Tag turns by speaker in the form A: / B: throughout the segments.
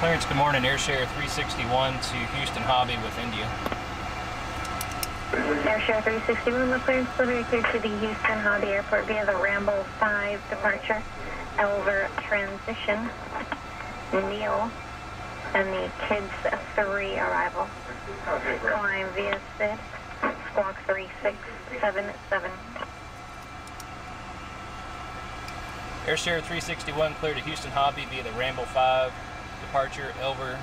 A: Clearance, good morning. Air Share 361 to Houston Hobby with India.
B: Airshare 361, with clearance delivery clear to the Houston Hobby Airport via the Rambo 5 departure, Elver transition, Neil, and the Kids 3 arrival. Climb via SID, squawk 3677.
A: Air Share 361 clear to Houston Hobby via the Rambo 5 departure, Elver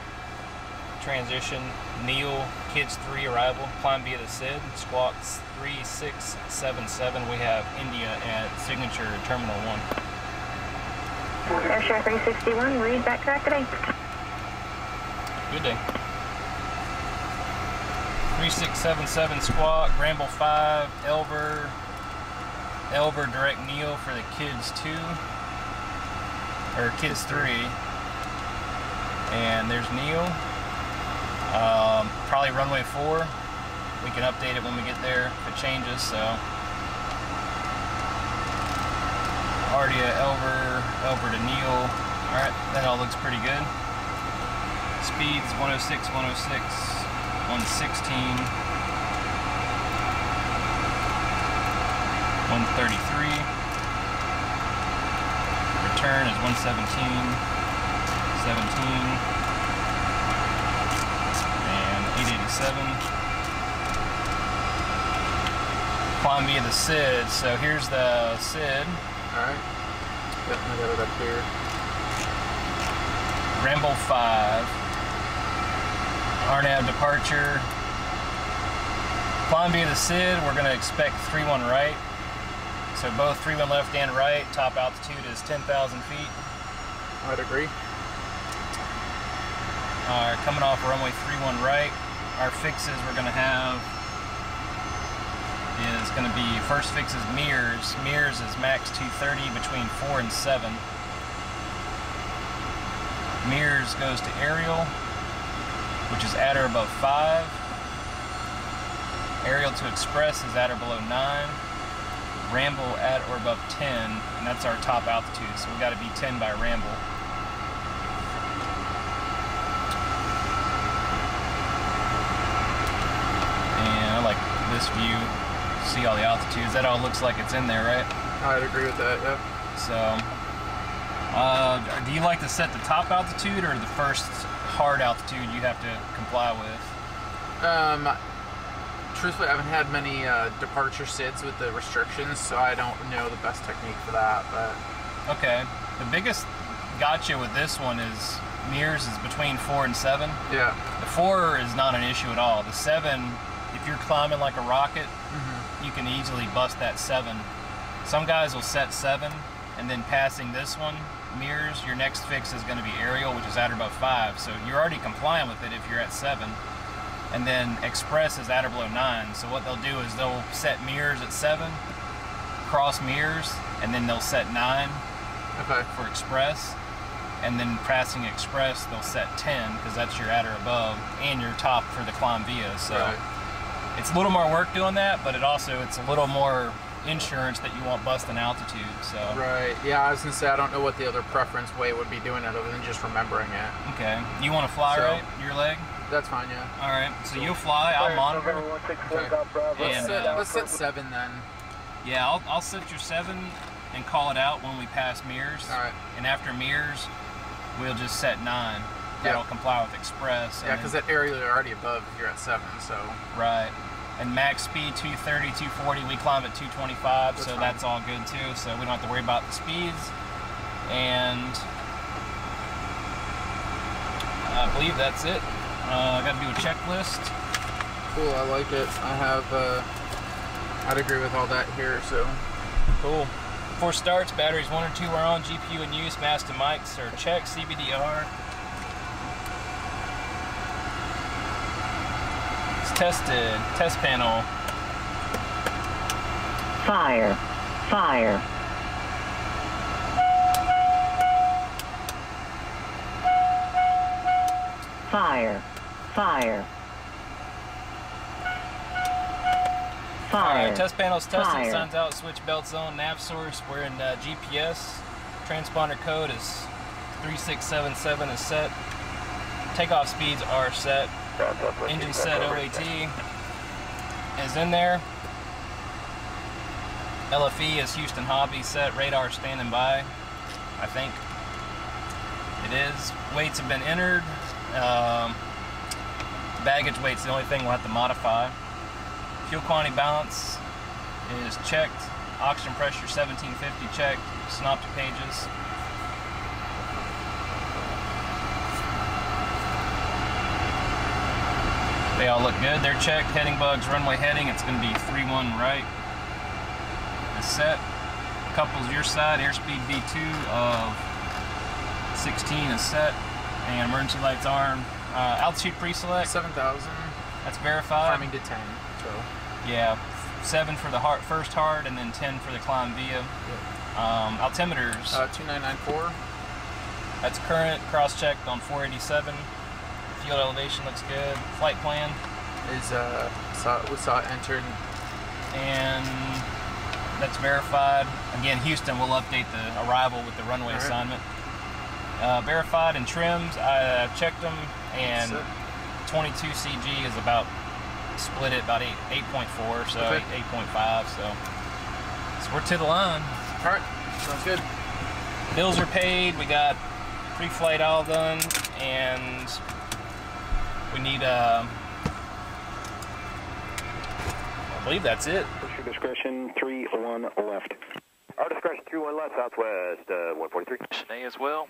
A: transition, Neil, Kids 3 arrival, climb via the SID, squawk 3677. We have India at Signature Terminal 1.
B: Airshare 361, read back track today.
A: Good day. 3677 squawk, Ramble 5, Elver, Elver direct Neil for the Kids 2, or Kids 3. And there's Neil. Um, probably runway 4. We can update it when we get there if it changes, so. Ardia, Elver, Elver to Neil. Alright, that all looks pretty good. Speeds 106, 106, 116, 133. Return is 117, 17, 887. Climb via the SID. So here's the SID.
C: Alright. Yep, I got it up here.
A: Rambo 5. RNAV departure. Climb via the SID, we're going to expect 3-1 right. So both 3-1 left and right. Top altitude is 10,000 feet.
C: I'd agree.
A: Uh, coming off runway 31 right, our fixes we're going to have is going to be first fix is mirrors. Mirrors is max 230 between 4 and 7. Mirrors goes to aerial, which is at or above 5. Aerial to express is at or below 9. Ramble at or above 10, and that's our top altitude, so we got to be 10 by Ramble. And I like this view. See all the altitudes. That all looks like it's in there, right?
C: I'd agree with that, yep.
A: So, uh, do you like to set the top altitude or the first hard altitude you have to comply with?
C: Um, truthfully, I haven't had many uh, departure SIDs with the restrictions, so I don't know the best technique for that, but
A: Okay. The biggest gotcha with this one is mirrors is between four and seven.
C: yeah.
A: The four is not an issue at all. The seven, if you're climbing like a rocket,
C: Mm-hmm.
A: you can easily bust that seven. Some guys will set seven and then passing this one, mirrors, your next fix is going to be aerial, which is at or above five. So you're already compliant with it if you're at seven. And then express is at or below nine. So what they'll do is they'll set mirrors at seven, cross mirrors, and then they'll set nine
C: Okay.
A: for express. And then passing express, they'll set 10 because that's your at or above and your top for the climb via. So
C: Right.
A: It's a little more work doing that, but it also it's a little more insurance that you won't bust an altitude. So
C: Right. Yeah, I was gonna say I don't know what the other preference way would be doing it other than just remembering it.
A: okay, you want to fly
C: So-
A: right your leg?
C: That's fine, yeah.
A: All right, so you'll fly. I'll monitor.
C: Okay.
A: And,
C: Let's, set,
A: uh,
C: let's set seven then.
A: Yeah, I'll, I'll set your seven and call it out when we pass mirrors.
C: All right.
A: And after mirrors, we'll just set nine. That'll
C: Yeah.
A: comply with express.
C: Yeah, because that area you're already above here at seven, so
A: Right. And max speed 230, 240. We climb at 225,
C: That's
A: so
C: fine.
A: that's all good too. So we don't have to worry about the speeds. And I believe that's it. Uh, I got to do a checklist.
C: Cool, I like it. I have, uh, I'd agree with all that here, so.
A: Cool. Before starts, batteries one or two are on, GPU in use, master and mics are checked, CBDR. Tested. Test panel.
D: Fire. Fire. Fire. Fire. Fire.
A: Alright, test panel's tested,
D: Fire.
A: sun's out, switch belt zone, nav source, we're in uh, GPS. Transponder code is 3677 is set. Takeoff speeds are set. Engine set OAT is in there. LFE is Houston Hobby set. Radar standing by. I think it is. Weights have been entered. Um, baggage weight's the only thing we'll have to modify. Fuel quantity balance is checked. Oxygen pressure 1750 checked. Synoptic pages. They all look good. They're checked. Heading bugs, runway heading. It's going to be 3-1 right. Is set. Couples your side. Airspeed V2 of 16 is set. And emergency lights arm. Uh, altitude pre-select.
C: 7,000,
A: That's verified.
C: climbing to 10, so.
A: Yeah, seven for the hard, first hard, and then ten for the climb via. Um, altimeters.
C: Uh, 2994,
A: that's current. Cross-checked on 487. Field elevation looks good. Flight plan,
C: is, uh, saw, we saw it entered.
A: and that's verified. Again, Houston will update the arrival with the runway
C: right.
A: assignment. Uh, verified and trims. I uh, checked them, and 22 CG is about split it about 8 8.4, so
C: Okay.
A: 8, 8.5. So, so we're to the line.
C: All right, sounds good.
A: Bills are paid. We got pre-flight all done, and we need. Uh, I believe that's it.
E: Push your discretion, 3 1 left.
F: Our discretion, 31 left, southwest, uh, 143.
G: A as well.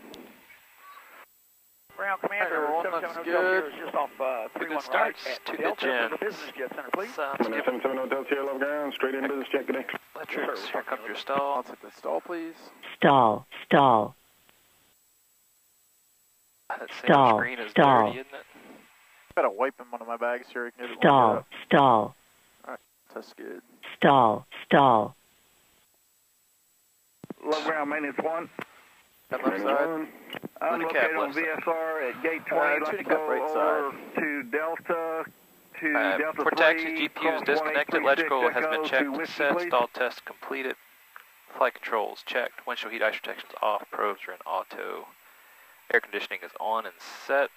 H: Ground Commander,
G: everyone, looks
H: 77
G: good.
H: Hotel here is just off uh,
G: Good
H: 31
G: starts
H: right at
G: to the
H: Delta
G: gym.
H: the business jet center, please.
G: Sounds good.
E: 777 Hotel Sierra Love Ground, straight in business jet, good day.
G: Electrics, here comes your stall.
I: I'll take the stall, please.
D: Stall. Stall.
G: That same
D: Stall,
G: screen is
D: stall.
G: dirty, isn't it?
I: Got a wipe in one of my bags here. You can
D: Stall. Stall.
I: up. That's good.
D: Stall. Stall.
H: Low ground maintenance one.
I: That left side.
H: I'm
G: the
H: located on
G: left side.
H: VSR at gate 20.
I: Uh,
H: I'd like to go
I: right
H: over to Delta, to
G: Uh,
H: Delta
G: for
H: 3.
G: taxi, GPU is disconnected. Electrical has been checked. Set. Stall test completed. Flight controls checked. Windshield heat ice protections off. Probes are in auto. Air conditioning is on and set.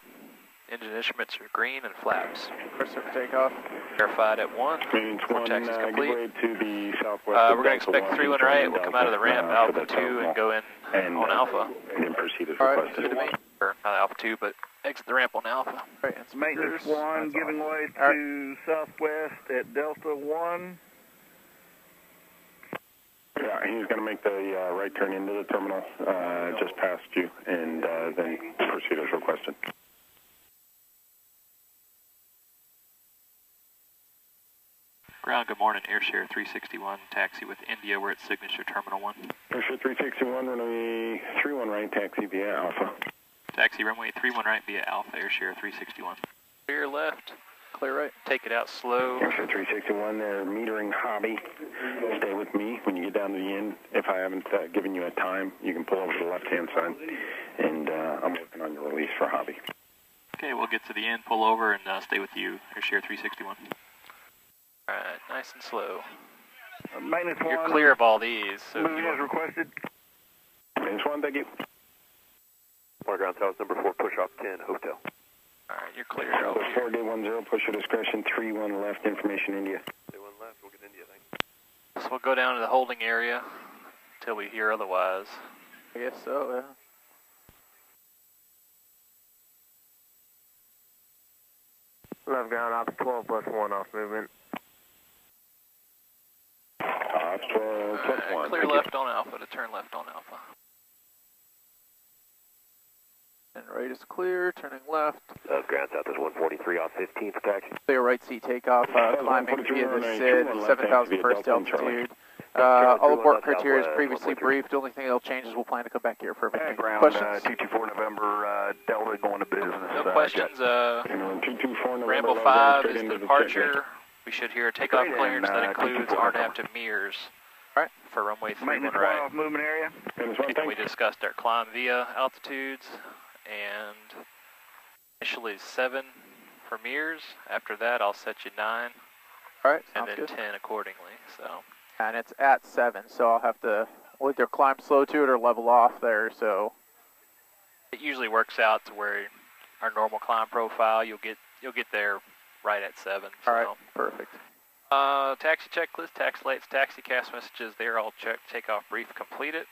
G: Engine instruments are green and flaps.
I: Press for takeoff.
G: Verified at one.
E: Maintenance
G: Four
E: 1,
G: taxis
E: uh,
G: complete.
E: get to the southwest.
G: Uh, we're going to expect 3 1 right.
E: to
G: We'll come out of the ramp,
E: uh,
G: Alpha 2, and go in
E: And,
G: on Alpha.
E: And then proceed as
I: All right,
E: requested.
I: good to me.
G: Or not Alpha 2, but exit the ramp on Alpha.
I: All right, and
H: Maintenance
I: speakers.
H: 1
I: That's
H: giving
I: on.
H: way
I: All right.
H: to southwest at Delta 1.
E: Yeah, he's going to make the uh, right turn into the terminal uh, just past you and uh, then proceed as requested.
G: Ground, good morning. Airshare 361, taxi with India. We're at Signature Terminal 1.
E: Airshare 361, runway 31 right, taxi via Alpha.
G: Taxi runway 31 right via Alpha Airshare 361. Clear left.
I: Clear right.
G: Take it out slow.
E: Airshare 361, they're metering hobby. Stay with me when you get down to the end. If I haven't uh, given you a time, you can pull over to the left-hand side, and uh, I'm working on your release for hobby.
G: Okay, we'll get to the end, pull over, and uh, stay with you. Airshare 361. All right, nice and slow.
H: Uh, Maintenance
G: You're
H: 1
G: clear of all these, so if
H: moving as requested.
E: Maintenance 1, thank you.
F: Water ground towers number 4, push off 10, hotel.
G: all right, you're clear
E: So
G: over
E: 4 day 10, push your discretion, 3-1 left, information India.
F: Stay one left, we'll get India, thanks.
G: So we'll go down to the holding area until we hear otherwise.
I: I guess so, yeah.
H: Left ground, op 12 plus 1 off movement.
E: Ops 12 plus
G: All
E: 1.
G: clear
E: thank you.
G: left on Alpha to turn left on Alpha.
I: And right is clear, turning left.
F: Uh, ground south is 143 off 15th taxi.
I: Clear right seat takeoff, uh, climbing via the SID, 7,000 first altitude. Uh, all abort criteria is previously briefed. The only thing that'll change is we'll plan to come back here for everything.
J: Ground
I: Questions?
J: uh, 224 November, uh, Delta going to business.
G: No
J: uh,
G: questions. Uh,
K: 224 November,
G: Rambo
K: low
G: 5
K: straight
G: is
K: into
G: the
K: the
G: departure. We should hear a takeoff
J: Straight
G: clearance that
J: uh,
G: includes
J: 224
G: RNAV to Mears.
I: Alright.
G: For runway 31
J: Maintenance
G: right.
J: off movement area.
K: Finish one,
G: We discussed our climb via altitudes and initially 7 for Mears. After that, I'll set you 9
I: Alright,
G: and then
I: good.
G: 10 accordingly. So
I: And it's at 7, so I'll have to we'll either climb slow to it or level off there, so
G: it usually works out to where our normal climb profile, you'll get you'll get there right at 7. So.
I: alright, perfect.
G: Uh, taxi checklist, taxi lights, taxi CAS messages, they're all checked. Takeoff brief completed.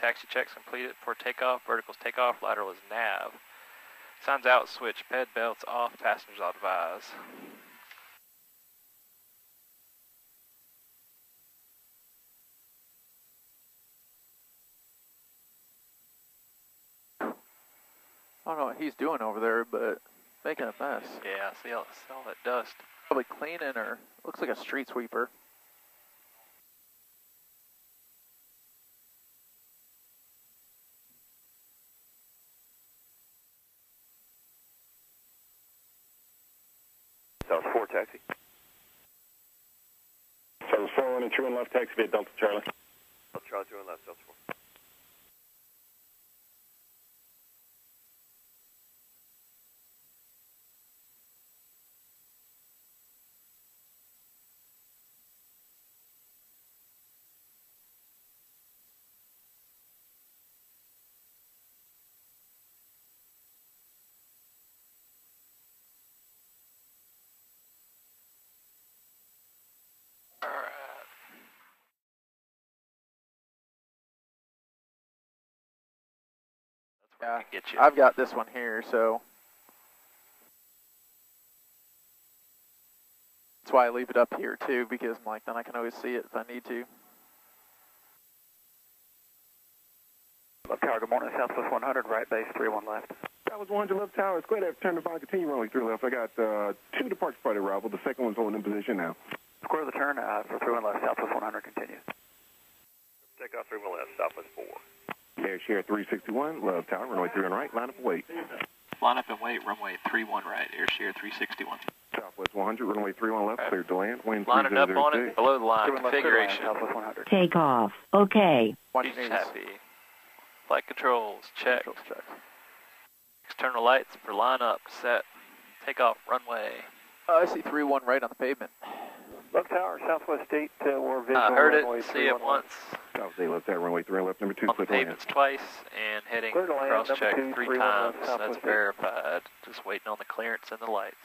G: Taxi checks completed for takeoff. Verticals takeoff. Lateral is nav. Signs out, switch. Ped belts off. Passengers advise.
I: I don't know what he's doing over there, but making a mess.
G: Yeah, see all, see all that dust.
I: Probably cleaning or looks like a street sweeper.
F: South 4 taxi.
K: So it's 4 running true and left taxi via Delta Charlie.
F: South Charlie 2 and left, South 4.
I: Yeah,
G: I can get you.
I: I've got this one here, so that's why I leave it up here too, because I'm like, then I can always see it if I need to.
J: Love tower, good morning. Southwest 100, right base, 31 left.
K: That was 100 left tower. It's great. to have turned the bond. Continue runway 3 left. I got uh, two departure party arrival. The second one's holding in position now.
J: Square the turn uh, for 31 left, Southwest 100, continue.
F: Takeoff 3 1 left, Southwest 4.
K: Air share 361, love tower, runway 3 on right, line up and wait.
G: Line up and wait. Runway 31 right. Air share 361.
K: Southwest 100, runway 3 on left, clear to land, wind
G: Lining up on it. Below the line.
J: 31 left, clear to land,
G: Configuration.
J: Southwest 100.
D: Take off. Okay.
I: Watch
G: He's
I: your knees.
G: happy. Flight controls. Check.
I: Controls check.
G: External lights for line up. Set. Take off, Runway.
I: Uh, I see three one right on the pavement.
J: Love tower, Southwest 8, uh, or visual
G: I heard it. See it once.
K: South eight left tower, runway 3 left, number 2,
G: On the
K: clear to land.
G: pavements twice and heading
J: Clear
G: cross check
J: three two,
G: three
J: three one
G: times.
J: left,
G: That's verified. Just waiting on the clearance and the lights.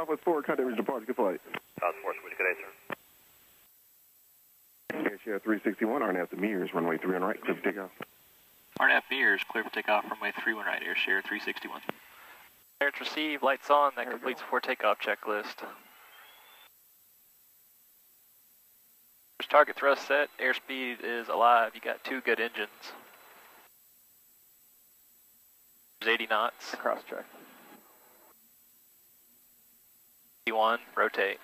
K: Southwest 4, contact reach departure, good flight.
F: South 4, switch, good day, sir.
K: Air share 361, RNAV to Mears, runway 3 on right, clear for takeoff.
G: RNAV Mears, clear for takeoff, runway 31 right, air share 361. Clearance received, lights on, that
I: There
G: completes
I: go.
G: before takeoff checklist. There's target thrust set, airspeed is alive, you got two good engines. There's 80 knots,
I: Cross check.
G: 81, rotate.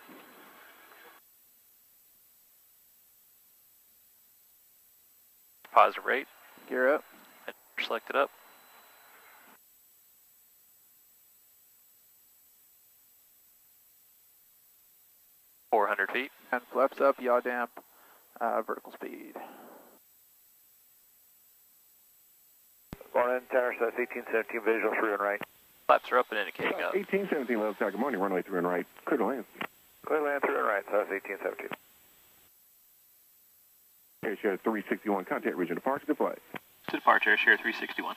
G: Positive rate,
I: Gear up.
G: select it up. Four hundred feet.
I: And flaps up, yaw damp, uh, vertical speed.
J: Morning, tower, South 1817, visual through and right.
G: Flaps are up and indicating up.
K: 1817, Love tower, good morning, runway 3 on right, clear to land.
J: Clear to land 3 on right, South 1817.
L: Air Share 361, contact region departure, good flight.
G: To departure, Air Share 361.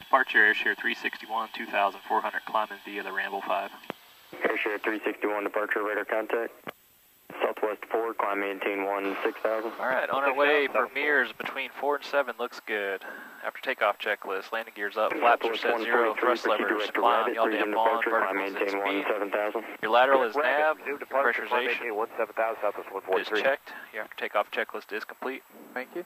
G: Departure, Air Share 361, 2,400, climbing via the Ramble 5.
F: Air Share 361, departure, radar contact. Southwest 4, climb maintain 1, 6000.
G: Alright, on our way for mirrors between 4 and 7 looks good. After takeoff checklist, landing gears up, flaps are set zero, thrust levers, climb, yaw damp on, verticals at speed. Your lateral is nav, your pressurization is checked, your after takeoff checklist is complete.
I: Thank you.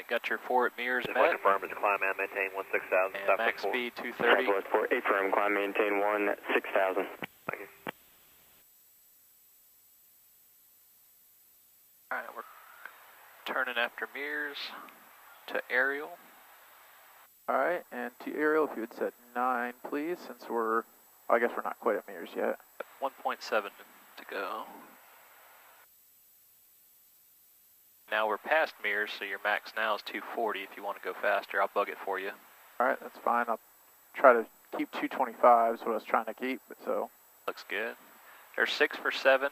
G: Alright, got your forward mirrors
F: Just
G: met.
F: confirm is climb and maintain 1, 6000.
G: And max speed 230.
F: Southwest 4, 8 firm, climb maintain 1, 6000. Thank you.
G: Alright, we're turning after mirrors to aerial.
I: Alright, and to aerial, if you would set 9, please, since we're, I guess we're not quite at mirrors yet.
G: 1.7 to go. Now we're past mirrors, so your max now is 240. If you want to go faster, I'll bug it for you.
I: Alright, that's fine. I'll try to keep 225 is what I was trying to keep, but so.
G: Looks good. There's 6 for 7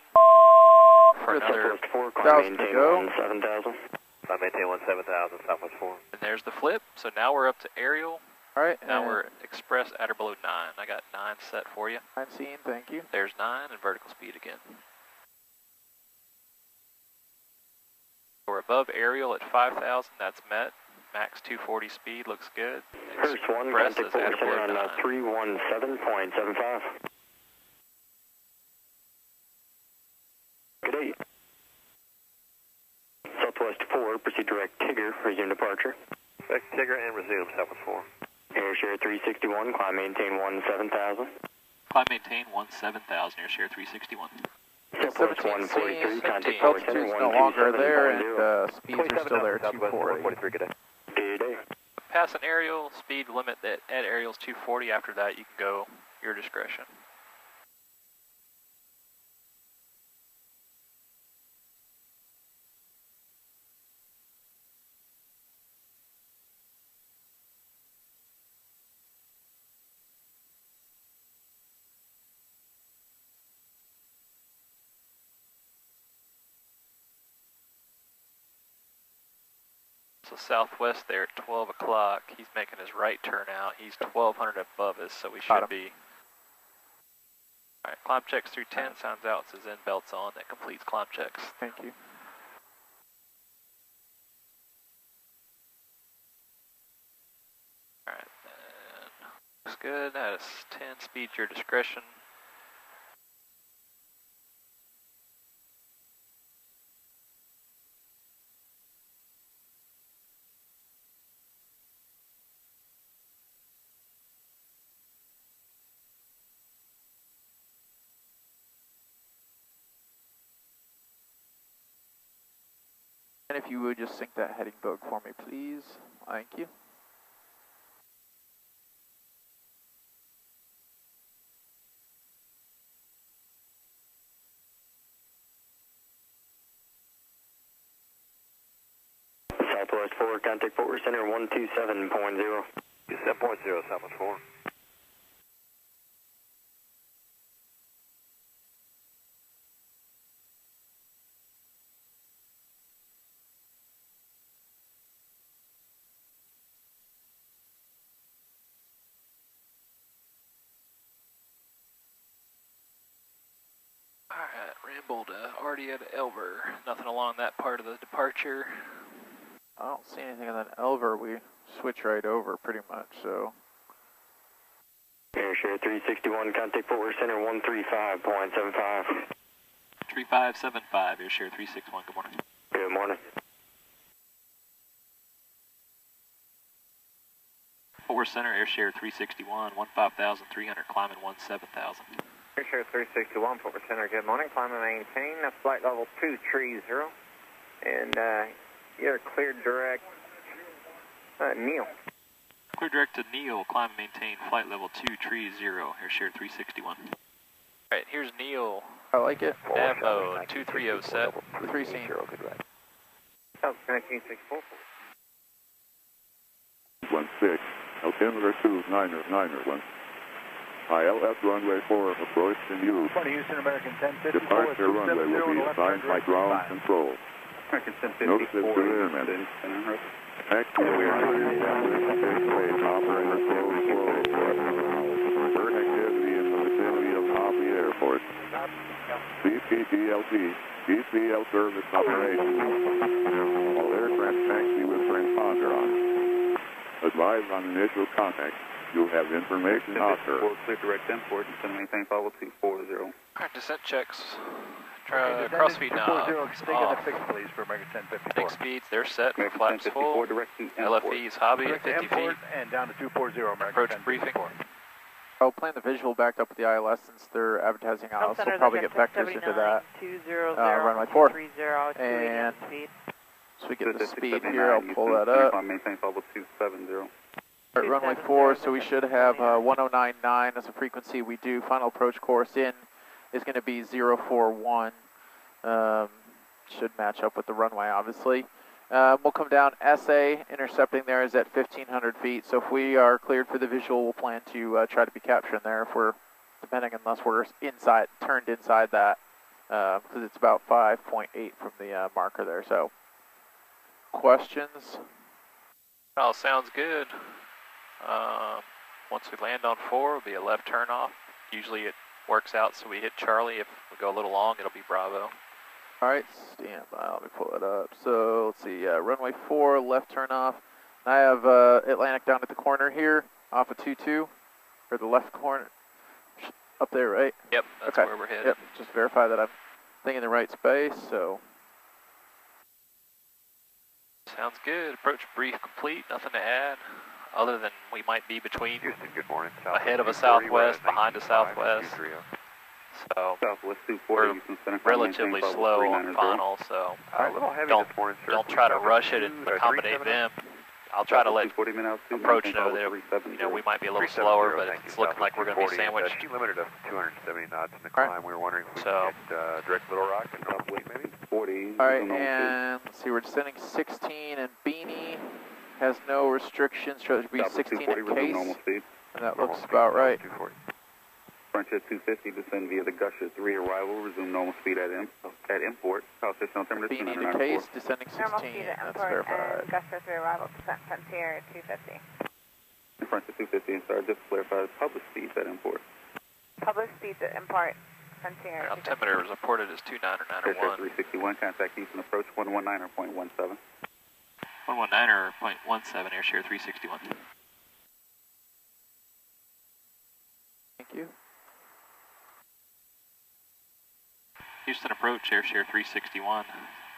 G: for another,
F: Southwest 4, climb
I: Thousand to go.
F: 1, 7000. Climb maintain 1, 7000, Southwest 4.
G: and there's the flip. So now we're up to aerial.
I: Alright,
G: Now we're express at or below 9. I got 9 set for you.
I: 9 scene, thank you.
G: There's 9 and vertical speed again. We're above aerial at 5,000. That's met. Max 240 speed looks good.
F: First 1,
G: Express
F: contact
G: is at or
F: forward
G: below
F: center on
G: 9.
F: uh, 317.75. Good day. Southwest 4, proceed direct Tigger, resume departure. Direct Tigger and resume, Southwest 4. Air Share 361, climb maintain 1, 7000.
G: Climb maintain 17,000. Air share 361.
F: Southwest 143, contact Fort Worth
I: center no longer there, and
F: 127.0.
I: uh, speeds are still there, 240.
F: 143, good day. Good day.
G: Pass an aerial, speed limit that at aerials 240. After that, you can go your discretion. Southwest there at 12 o'clock, he's making his right turn out. He's 1,200 above us, so we should be. All right, climb checks through 10. Sounds out, says in belts on. That completes climb checks.
I: Thank you.
G: All right, then looks good. That is 10 speed, your discretion.
I: And if you would just sync that heading book for me, please. Thank you.
F: Southwest 4, contact Fort Worth center 127.0. 27.0, Southwest 4.
G: All right, Ramble to Ardia Elver. Nothing along that part of the departure.
I: I don't see anything on that Elver. We switch right over pretty much, so.
F: Airshare 361, contact Fort Worth center 135.75.
G: 3575, Airshare 361. Good morning.
F: Good morning.
G: Fort Worth Center, Air Share 361, 15,300, climbing 17,000.
H: Air Share 361, Fort Worth Center, good morning. Climb and maintain. That's flight level 230. And uh, you're cleared direct. Uh, Neil.
G: Clear direct to Neil, climb and maintain flight level 230, Air Share 361. Alright, here's Neil.
I: I like it.
G: Nav mode, 230 set.
I: Three scene.
H: South 1964.
L: One six. Altimeter two niner niner one. ILS runway four approach and use.
M: 20 Houston American 1054.
L: Departure runway will be assigned by ground control.
M: American
L: Notice it to airmen. Taxi we are takeaway operator close close. Bird activity in the vicinity of Hobby Airport. CPGLT, GCL service operation. All aircraft taxi with transponder on. Advise on initial contact. You have information Oscar.
M: Clear direct import and send anything follow 240.
G: Alright, descent checks. Try cross speed now.
M: Stay on the fix, please, for American 1054.
G: Fixed speeds, they're set.
M: American
G: Flaps full.
M: direct to.
G: LFE's hobby at
M: Direct to
G: 50 feet.
M: and down to 240, American
G: Approach briefing.
I: I'll plan the visual backed up with the ILS since they're advertising ILS. So we'll probably get vectors into that. Uh, runway four. And so we get the speed here. I'll pull that up.
M: Maintain follow 270.
I: All right, runway four, so we should have uh, 1099 as a frequency. We do final approach course in is going to be 041. Um, should match up with the runway, obviously. Um, we'll come down. SA intercepting there is at 1500 feet. So if we are cleared for the visual, we'll plan to uh, try to be capturing there. If we're depending unless we're inside, turned inside that, because it's about 5.8 from the uh, marker there. So questions.
G: All sounds good. Um, once we land on four, it'll be a left turn off. Usually it works out, so we hit Charlie. If we go a little long, it'll be Bravo.
I: All right, stand by. Let me pull it up. So let's see, uh, runway four, left turn off. I have uh, Atlantic down at the corner here, off of 2-2, or the left corner, up there, right?
G: Yep, that's
I: okay.
G: where we're headed.
I: Yep, just verify that I'm thinking in the right space. So
G: Sounds good. Approach brief complete. Nothing to add, other than we might be between
N: Houston, good morning.
G: ahead of a
N: 240, we're at
G: southwest, behind a southwest. So
M: Southwest
G: we're relatively slow on
M: 390.
G: final. So
N: Uh, a little heavy
G: don't
N: this morning, sir.
G: don't try to rush it and
N: 272,
G: accommodate them. I'll try to let
M: 240 min altitude,
G: approach
M: maintain
G: know that you know we might be a little slower, but
N: thank you,
G: it's looking like we're going to be
N: 240,
G: sandwiched.
N: Uh, limited of 270 knots in the
I: All right.
N: climb. We were wondering if we
G: So-
N: could get uh, direct Little Rock and upweight maybe.
M: 40.
I: all right, and let's see, we're descending 16, and Beanie has no restrictions. Should be 16
M: 240,
I: in
M: resume normal speed.
I: and that
N: Normal
I: looks
N: speed,
I: about right.
N: 240.
M: Frontier 250, descend via the Gusher 3 arrival, resume normal speed at, imp at import. Call system altimeter
I: Beanie to
M: 294.
I: case, descending 16.
B: Normal speed at
I: That's
B: import
I: verified.
B: and Gusher 3 arrival descent Frontier 250.
M: Frontier 250, and sorry, just clarify the public speeds at import.
B: Public speeds at import Frontier
G: altimeter is reported as 29901.
M: 361, contact Eastern approach 119.17.
G: 119 or 0.17 air share 361.
I: Thank you.
G: Houston approach air share 361.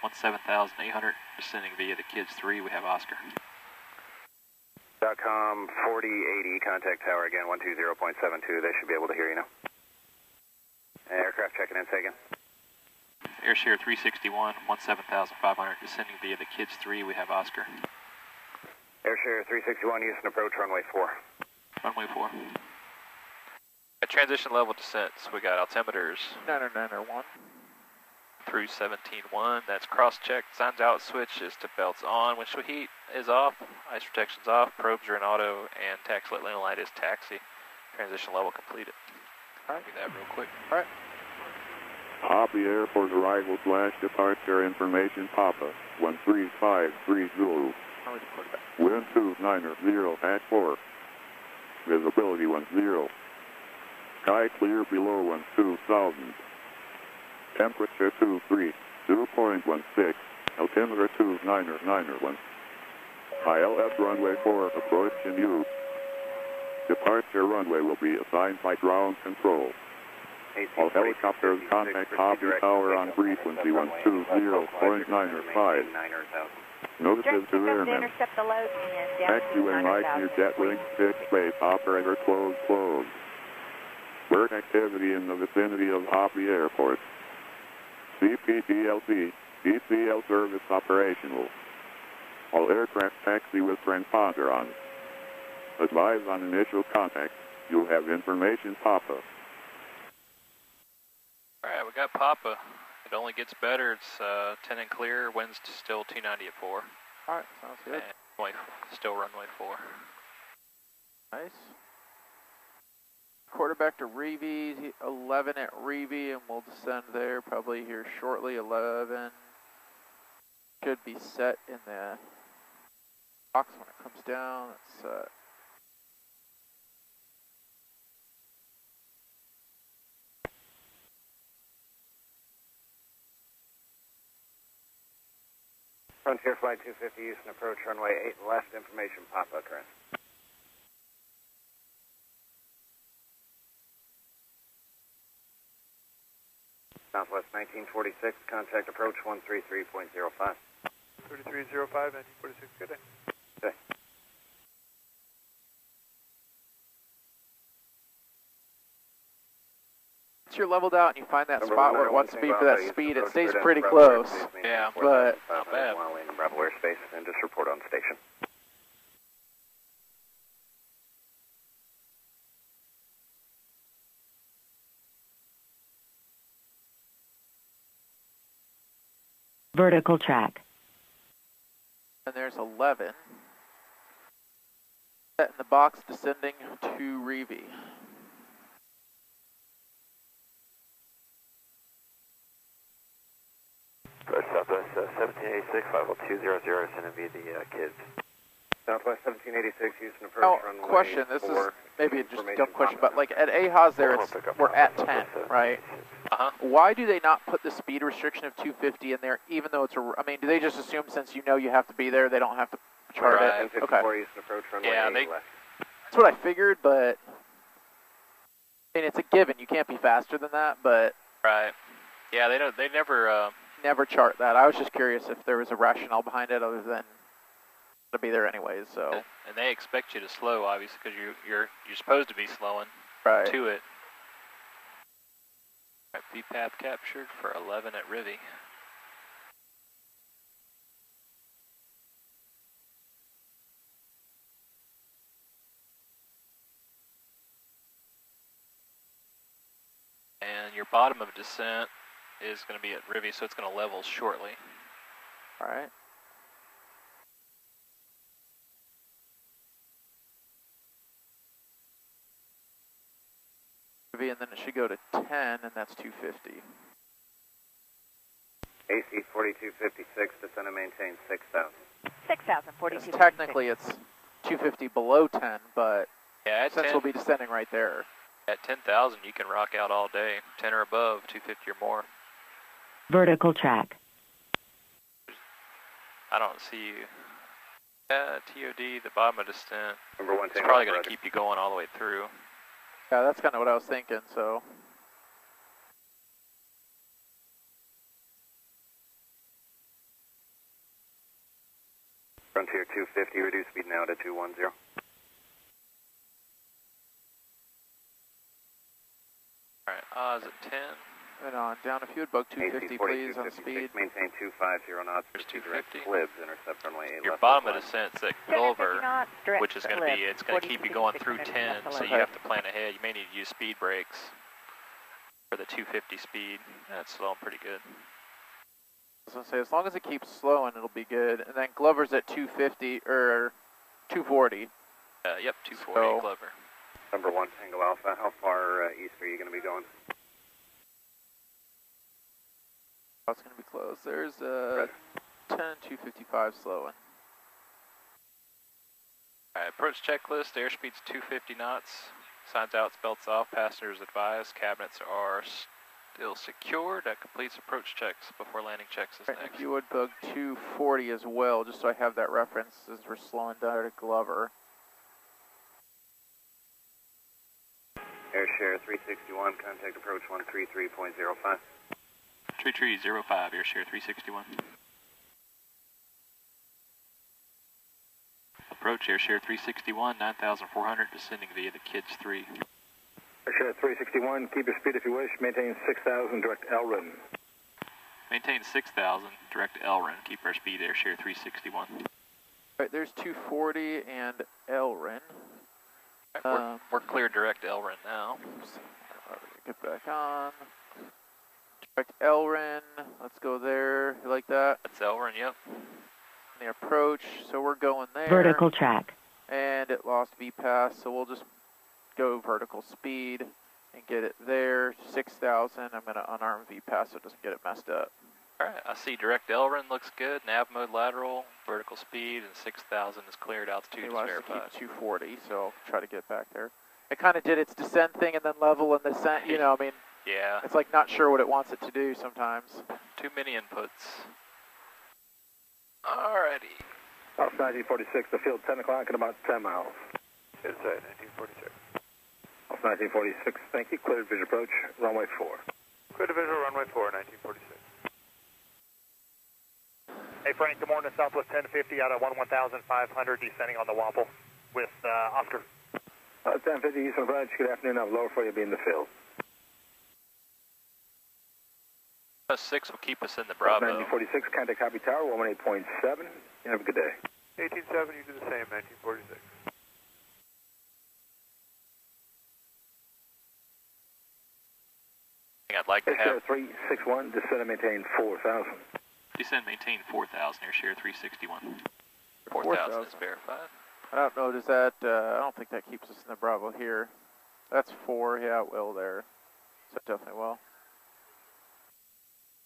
G: 17,800 descending via the kids 3. We have Oscar.
F: .com 4080, contact tower again, 120.72. They should be able to hear you now. Aircraft checking in, taken.
G: Air share 361. 17,500 descending via the kids 3. We have Oscar.
F: Airshare 361, Houston approach, runway 4.
G: Runway 4. At transition level descent, so we got altimeters
I: 90901.
G: through 17.1. That's cross-check. Signs out switch is to belts on. Windshield heat is off. Ice protection's off. Probes are in auto. And taxi light light is taxi. Transition level completed.
I: Alright.
G: Do that real quick.
L: Hobby Airport arrival slash departure information Papa 13530.
I: How we report back?
L: Wind 290 at 4. Visibility 10. Sky clear below 12,000. Temperature 23, 2.16. Altimeter 29991. ILS runway 4 approach in use. Departure runway will be assigned by ground control. All helicopters contact Hobby Tower on frequency 120.95. Notices to airmen.
B: intercept the load unit down
L: Taxiway lights near jet wing fixed space. Operator closed, closed. Bird activity in the vicinity of Hobby Airport. CPGLC, DCL service operational. All aircraft taxi with transponder on. Advise on initial contact. You'll have information Papa.
G: Alright, we got Papa. It only gets better. It's uh, 10 and clear. Winds still 290 at 4.
I: All right, sounds good.
G: And runway, still runway 4.
I: Nice. Quarterback to Reeve, 11 at Reeve, and we'll descend there probably here shortly. 11 should be set in the box when it comes down. It's uh,
H: Frontier Flight 250, Houston approach runway 8 left, information pop-up current. Southwest 1946, contact approach 133.05.
O: 3305, 1946, good day.
H: Okay.
I: Once you're leveled out and you find that
H: Number
I: spot where it wants to be for that speed, it stays pretty close.
G: Yeah,
I: but
H: 4,500 mile lane in Bravo airspace, and just report on station.
D: Vertical track.
I: and there's 11. Set in the box descending to Reeve.
F: Southwest uh, 1786, 50200, sending via the uh, kids.
H: Southwest 1786, Houston approach
I: Now,
H: runway
I: question, this is
H: 4.
I: maybe just a
H: Information
I: dumb question, but like at AHA's there, it's, we're at 10, right?
G: Uh-huh.
I: Why do they not put the speed restriction of 250 in there, even though it's a, I mean, do they just assume since you know you have to be there, they don't have to chart
G: Right.
I: it?
H: 1054
I: Okay.
H: Houston approach runway
G: Yeah,
H: 8
G: they-
H: left.
I: That's what I figured, but, I mean, it's a given, you can't be faster than that, but
G: Right. Yeah, they don't. They never. Uh,
I: never chart that. I was just curious if there was a rationale behind it other than to be there anyways, so.
G: and they expect you to slow, obviously, because you you're you're supposed to be slowing
I: Right.
G: to it. Right, VPATH captured for 11 at Rivy. And your bottom of descent is going to be at Rivy, so it's going to level shortly.
I: Alright. And then it should go to 10, and that's 250.
H: AC 4256, descend and maintain 6,000.
P: 6,000, 42.
I: Technically, it's 250 below 10, but
G: Yeah, at
I: since
G: 10,
I: we'll be descending right there.
G: at 10,000, you can rock out all day. 10 or above, 250 or more.
D: Vertical track.
G: I don't see you. Yeah, TOD, the bottom of the descent.
H: Number one,
G: It's probably going to keep you going all the way through.
I: Yeah, that's kind of what I was thinking, so.
H: Frontier 250, reduce speed now to 210.
G: Alright, Oz at 10.
I: And on down, if you would bug
H: AC
I: 250, please, on speed.
H: maintain 250 knots,
G: There's
H: pursue direct
G: 250.
H: slibs, intercept runway 8
G: Your
H: left.
G: bottom of
H: line.
G: descent's at
P: 250
G: Gulliver, which is going to be, it's going to keep you going through 10, so you have to plan ahead. You may need to use speed brakes for the 250 speed. That's slowing pretty good.
I: I was gonna say, as long as it keeps slowing, it'll be good. And then Glover's at 250, or 240.
G: Uh, yep, 240
I: So-
G: Glover.
H: Number one, Tango Alpha, how far uh, east are you going to be going?
I: It's gonna be close. There's a 10, 255 slowing.
G: Alright, approach checklist, airspeed's 250 knots. Signs out, belts off, passengers advised, cabinets are still secured. That completes approach checks before landing checks is
I: Right,
G: next.
I: if you would bug 240 as well, just so I have that reference as we're slowing down to Glover.
H: Airshare 361, contact approach 133.05.
G: Tree Tree 05, Airshare 361. Approach Airshare 361, 9,400, descending via the Kids 3.
E: Airshare 361, keep your speed if you wish. Maintain 6,000, direct LRIN.
G: Maintain 6,000, direct LRIN, keep our speed Airshare 361.
I: Right, there's 240 and Elrin.
G: Alright, we're,
I: Um,
G: we're clear direct LRIN now.
I: Get back on. Direct Elrin. Let's go there. You like that?
G: That's Elrin, yep.
I: The approach. So we're going there.
D: Vertical track.
I: And it lost VPATH, so we'll just go vertical speed and get it there. 6,000. I'm going to unarm VPATH so it doesn't get it messed up.
G: Alright, I see direct Elrin looks good, nav mode lateral, vertical speed, and 6,000 is cleared, altitude
I: He
G: is
I: wants to keep
G: verified.
I: 240, so I'll try to get back there. It kind of did its descent thing and then level and descent, you know, I mean,
G: Yeah,
I: it's like not sure what it wants it to do sometimes.
G: too many inputs. Alrighty.
P: Off 1946, the field 10 o'clock in about 10 miles.
O: Inside 1946.
P: Off 1946, thank you. Cleared visual approach, runway 4.
O: Clear to visual runway 4, 1946.
Q: Hey Frank, good morning. Southwest 1050 out of 11500 descending on the Wample with uh, Oscar.
P: Uh, 1050 Eastern Approach, good afternoon. I'm lower for you, be in the field.
G: Uh, 6 will keep us in the Bravo.
P: 1946, contact Hobby tower, 118.7. You have a good day.
O: 1870, you do the same, 1946.
G: I'd like to have
P: Air 361, descend and maintain 4,000.
G: descend maintain 4,000 air share 361.
I: 4,000.
G: 4,000 is verified.
I: I don't know, does that, uh, I don't think that keeps us in the Bravo here. That's four, yeah, it will there. So definitely will.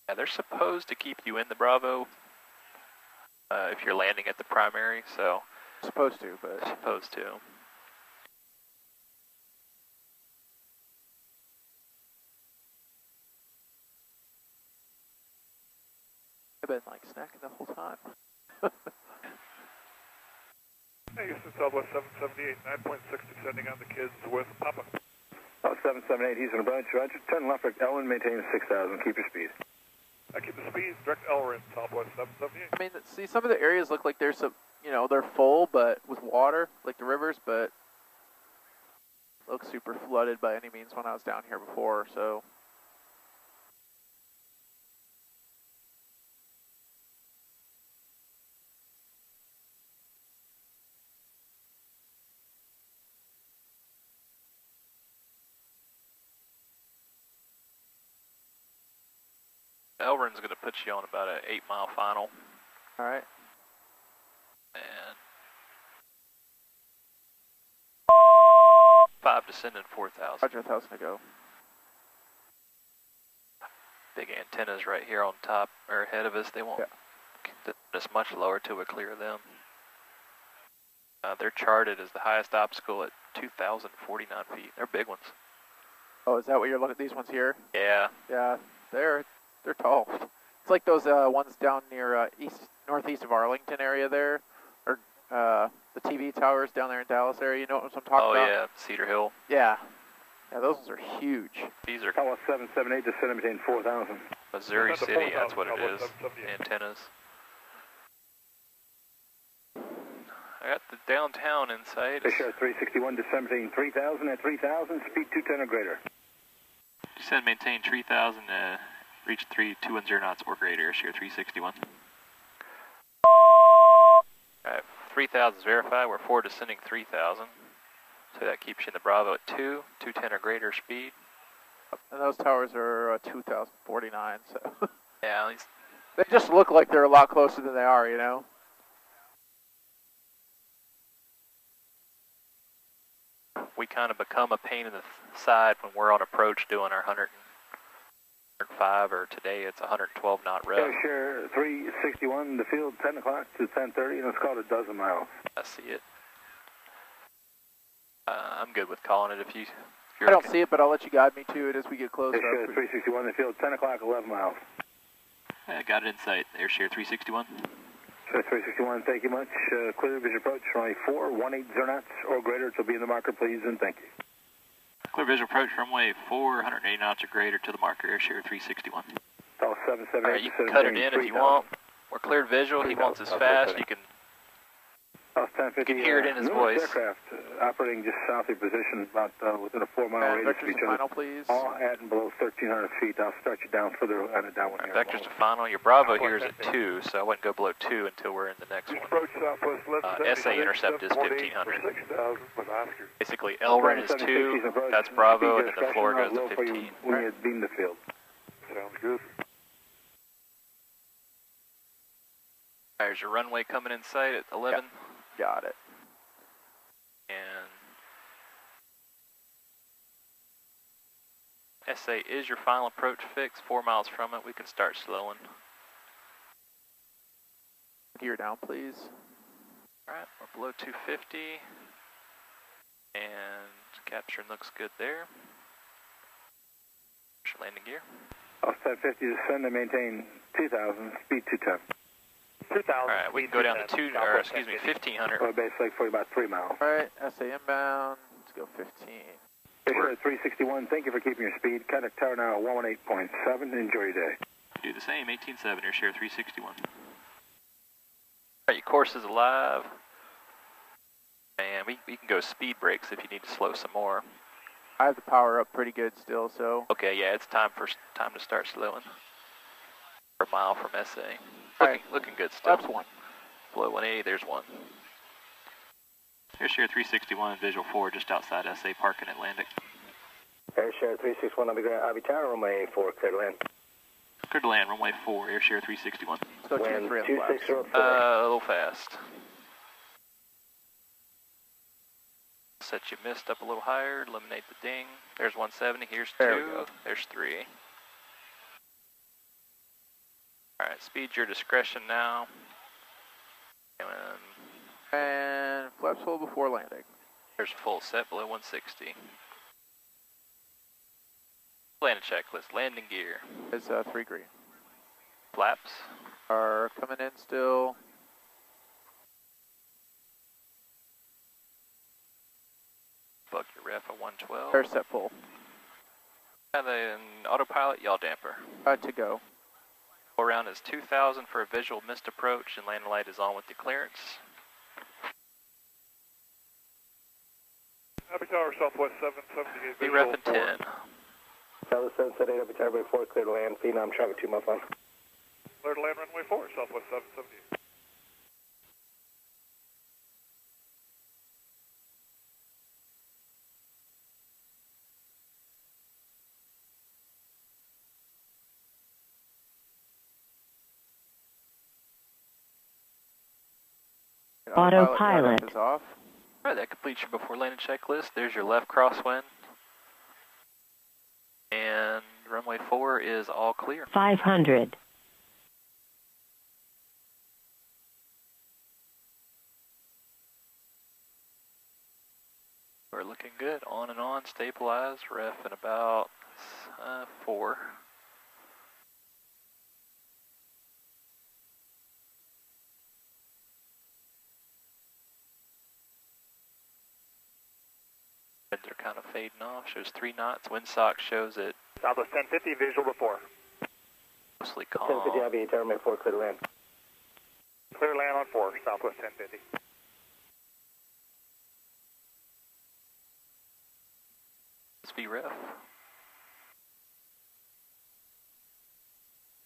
G: Yeah, they're supposed to keep you in the Bravo uh, if you're landing at the primary, so
I: Supposed to, but
G: supposed to.
I: I've been like snacking the whole time.
O: Hey, Houston Southwest 778, 9.6 descending on the kids with Papa.
P: Oh, 778 Eastern Approach, Roger. Turn left at Ellen, maintain 6,000. Keep your speed.
O: I keep the speed, direct Elrin, Southwest 778.
I: I mean, see, some of the areas look like there's some, you know, they're full, but with water, like the rivers, but look super flooded by any means when I was down here before, so.
G: Elrin's going to put you on about an 8 mile final.
I: All right.
G: And 5 descending 4,000.
I: Roger, 1,000 to go.
G: Big antennas right here on top or ahead of us. They won't get us much lower till we clear them. Uh, they're charted as the highest obstacle at 2,049 feet. They're big ones.
I: Oh, is that what you're looking at? These ones here?
G: Yeah.
I: Yeah, they're they're tall. It's like those uh, ones down near uh, east northeast of Arlington area there, or uh, the TV towers down there in Dallas area. You know what I'm talking
G: Oh
I: about?
G: yeah, Cedar Hill.
I: Yeah. Yeah, those ones are huge.
G: These are
P: Tower 778, descend and maintain 4,000.
G: Missouri
P: That's a
G: City. That's what it
P: Cowboy
G: is.
P: 778.
G: Antennas. I got the downtown in sight.
P: Fisher 361, descend maintain 3,000 at 3,000, speed 210 or greater.
G: Descend, maintain 3,000 to reach 3, 210 knots or greater, share 361. Alright, 3,000 is verified. We're 4 descending 3,000. So that keeps you in the Bravo at 2, 210 or greater speed.
I: And those towers are uh, 2,049, so
G: Yeah, at least
I: they just look like they're a lot closer than they are, you know.
G: we kind of become a pain in the side when we're on approach doing our 105 or today it's 112 knot rev.
P: Fisher 361, the field 10 o'clock to 10.30, and it's called a dozen miles.
G: I see it. Uh, I'm good with calling it if you. If you're
I: I don't
G: okay.
I: see it, but I'll let you guide me to it as we get closer.
P: Fisher 361, the field 10 o'clock, 11 miles.
G: I got it in sight. Airshare 361.
P: Fisher 361, thank you much. Uh, clear visual approach, runway 4, 180 knots or greater to be in the marker, please, and thank you.
G: Clear visual approach runway 480 knots or greater to the marker. Airshare 361.
P: Tower 778,
G: All right, you can
P: descend
G: cut it in if you
P: 3,000.
G: want. We're cleared visual. He wants us fast. You can.
P: Tower 1050,
G: You can hear it in his
P: numerous
G: voice.
P: aircraft uh, operating just south of your position, about uh, within a four-mile radius of
I: vectors
P: each
I: to
P: other.
I: final, please.
P: All at and below 1,300 feet. I'll start you down further on a downwind here.
G: Vectors to final. Your Bravo here is at 2, so I wouldn't go below 2 until we're in the next one.
O: Approach Southwest
G: Uh, SA intercept is 1500.
O: 6,000.
G: Basically, Elrin is 2, that's Bravo, and then the floor goes to 15.
P: When you beam the field.
O: Sounds good.
G: There's your runway coming in sight at 11.
I: Got it.
G: And SA is your final approach fix. Four miles from it, we can start slowing.
I: Gear down, please.
G: Alright, we're below 250. And capturing looks good there. Push landing gear.
P: Offset 50 descend and maintain 2,000, speed 210.
Q: 2,000.
G: Alright, we can go down to two, or excuse me, 1500.
P: Or base lake for about three miles.
I: All right, SA inbound. Let's go 15.
P: Fisher 361, thank you for keeping your speed. Contact tower now 118.7. Enjoy your day.
G: Do the same, 18.7, air share 361. Alright, your course is alive. And we, we can go speed brakes if you need to slow some more.
I: I have the power up pretty good still, so.
G: Okay, yeah, it's time for time to start slowing. For a mile from SA. Looking,
I: right.
G: looking good still.
I: That's one.
G: Below 180, there's one. Airshare 361 visual 4 just outside SA Park in Atlantic.
P: Airshare 361, Hobby Tower, runway 4, clear to land.
G: Clear to land, runway 4, airshare 361.
I: Let's go
G: Uh, a little fast. Set you missed up a little higher, eliminate the ding. There's 170, here's
I: there 2,
G: there's 3. All right, speed your discretion now. And,
I: and flaps full before landing.
G: There's full set below 160. Landing checklist, landing gear.
I: It's uh, three green.
G: Flaps.
I: Are coming in still.
G: Buck your ref at 112.
I: Air set full.
G: And then autopilot, yaw damper.
I: Uh, to go.
G: Go around is 2000 for a visual missed approach, and landing light is on with the clearance.
O: Hobby Tower, Southwest 778.
G: Be
O: visual
G: ref 10.
P: Tower 778, I'll be tower runway 4, clear to land. Phenom traffic 2 miles.
O: Clear to land runway 4, Southwest 778.
D: Autopilot.
I: is off.
G: Alright, that completes your before landing checklist. There's your left crosswind. And runway 4 is all clear.
D: 500.
G: We're looking good. On and on, stabilized, ref in about uh, 4. Winds are kind of fading off. Shows 3 knots. Windsock shows it
Q: Southwest 1050, visual before.
G: mostly calm.
P: 1050, I'll be tower runway 4, clear to land.
Q: Clear land on 4, Southwest 1050.
G: Speed ref.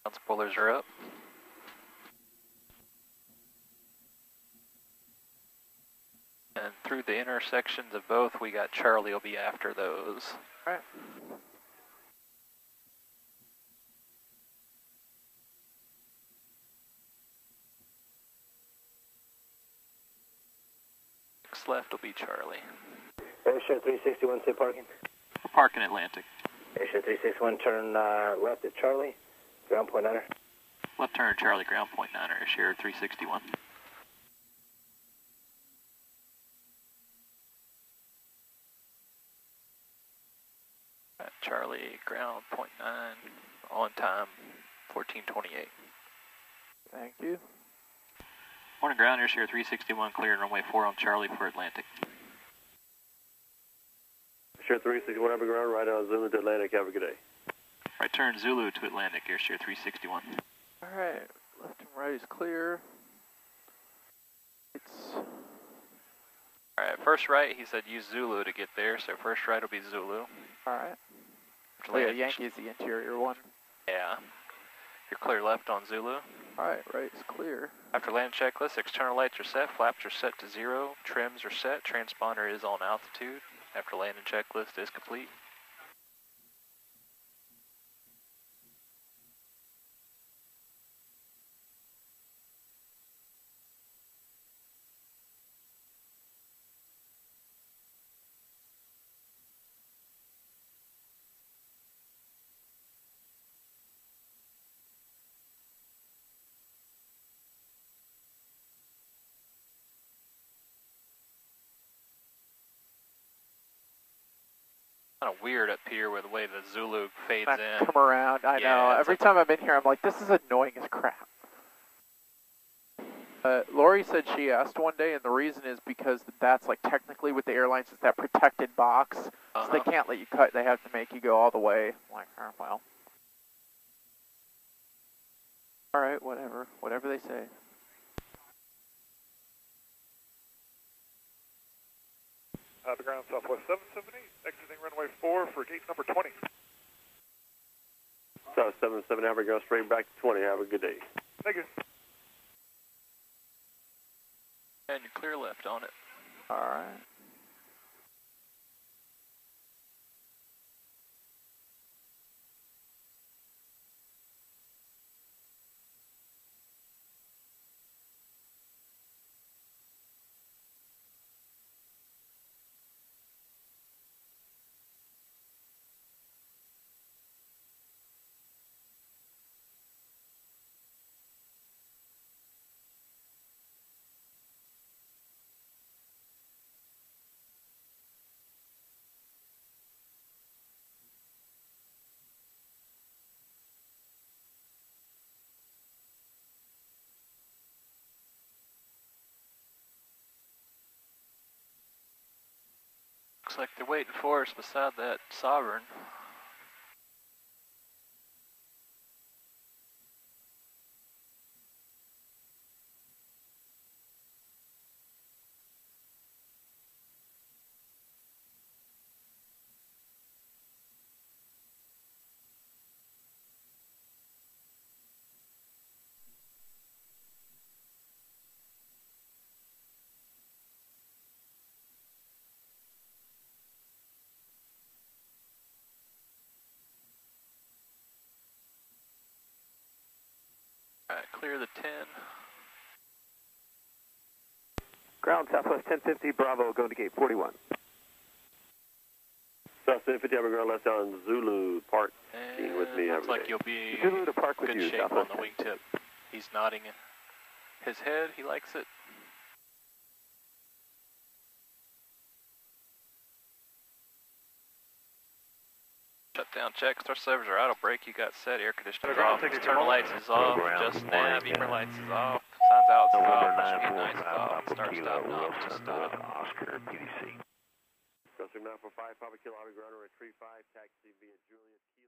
G: Sound spoilers are up. And through the intersections of both, we got Charlie will be after those.
I: Alright.
G: Next left will be Charlie.
P: Airshare 361, say parking.
G: We're parking Atlantic.
P: Airshare 361, turn uh, left at Charlie. Ground point niner.
G: Left turn Charlie, ground point niner, share 361. Charlie, ground point nine, on time, 1428.
I: Thank you.
G: Morning ground, air share 361, clear and runway 4 on Charlie for Atlantic.
F: Sure 361, Hobby Ground, right on Zulu to Atlantic. Have a good day.
G: Right turn Zulu to Atlantic, air share 361.
I: Alright, left and right is clear. It's
G: Alright, first right, he said use Zulu to get there, so first right will be Zulu.
I: alright.
G: After
I: Oh yeah,
G: landing-
I: Yankee is the interior one.
G: Yeah. You're clear left on Zulu.
I: Alright, right is clear.
G: After land checklist, external lights are set, flaps are set to zero, trims are set, transponder is on altitude. After landing checklist is complete. Kind of weird up here with the way the Zulu fades
I: Not
G: in.
I: come around. I
G: Yeah,
I: know. Every
G: like-
I: time I'm in here, I'm like, this is annoying as crap. Uh, Lori said she asked one day, and the reason is because that's like technically with the airlines, it's that protected box, so they
G: Uh-huh.
I: can't let you cut. They have to make you go all the way. I'm like, oh, well, all right, whatever, whatever they say.
O: Uh, the ground Southwest 778, exiting runway 4 for gate number 20.
F: South 77, have go straight back to 20. Have a good day.
O: Thank you.
G: And you're clear left on it.
I: All right.
G: Looks like they're waiting for us beside that Sovereign. Alright, clear the 10.
R: Ground Southwest 1050, Bravo, going to gate 41.
F: South 750, have a ground left on Zulu Park. Being with me.
G: Looks like
F: day.
G: you'll be
R: Zulu to park with
G: good
R: you,
G: shape on the wingtip. He's nodding his head. He likes it. Shut check. Star servers are out of break. You got set. Air conditioners
O: Ground
G: off.
O: ticket
G: External lights is off. Just
S: one,
G: nav. Beamer lights is off. Signs out. is
S: November
G: off. Push me nice is off. Start stop. No,
S: Wilson,
G: just stop.
S: Oscar, PDC.
F: Crossing 945, Papa Kilo, have a ground, retrieve 5, taxi via Juliet Kilo.